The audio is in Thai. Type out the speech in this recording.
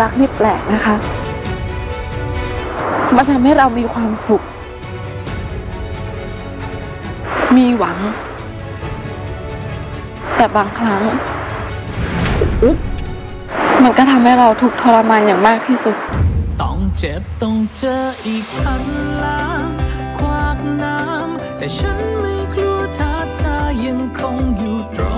รักไม่แปลกนะคะ มันทำให้เรามีความสุข มีหวัง แต่บางครั้ง มันก็ทำให้เราทุกทรมานอย่างมากที่สุด ต้องเจ็บต้องเจออีกพันล้านควากน้ำแต่ฉันไม่กลัวถ้าเธอยังคงอยู่ตรง